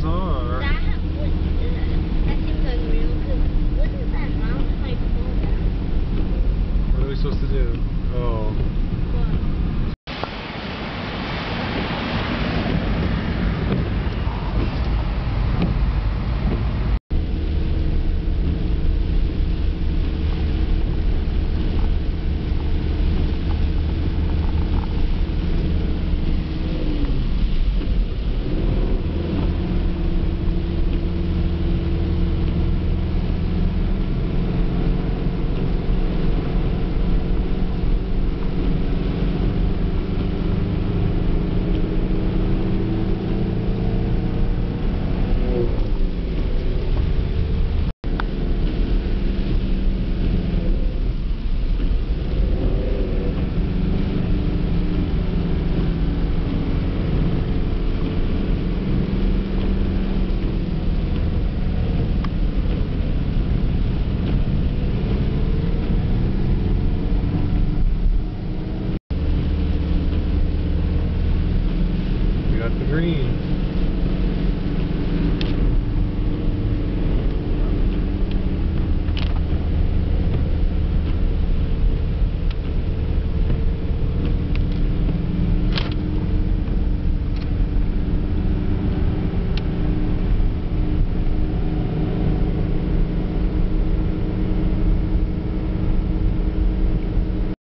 bizarre. That? What are we supposed to do? Oh. What? Green.